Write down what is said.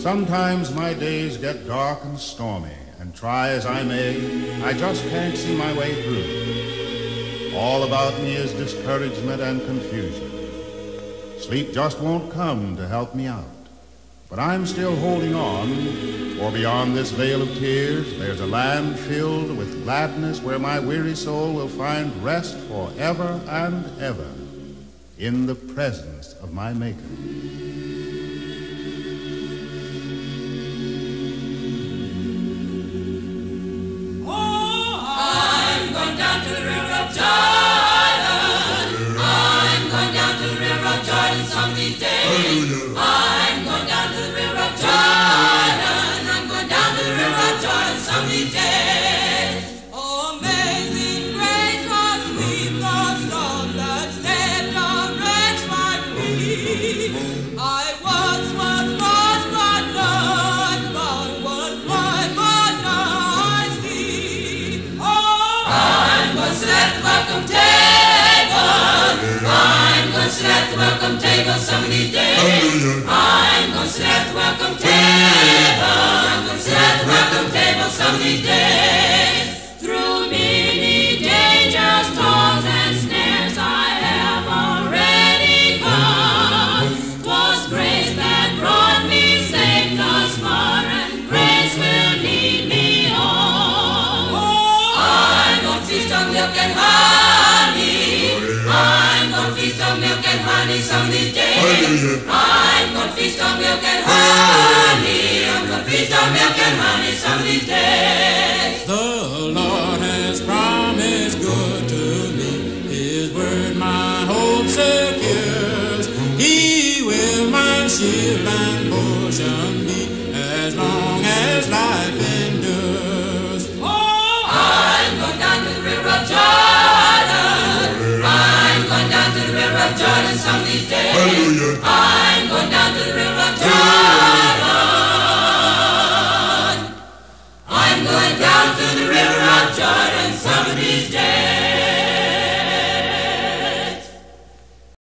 Sometimes my days get dark and stormy, and try as I may, I just can't see my way through. All about me is discouragement and confusion. Sleep just won't come to help me out. But I'm still holding on, for beyond this veil of tears, there's a land filled with gladness where my weary soul will find rest forever and ever in the presence of my Maker. Welcome table some of these days. I'm gonna sit at the welcome table. I'm gonna sit at the welcome table some of these days. I'm gonna feast on milk. I'm gonna on some of these days. The Lord has promised good to me. His word my hope secures. He will my shield and portion be as long these. Hallelujah. I'm going down to the river of Jordan. I'm going down to the river of Jordan some of these days.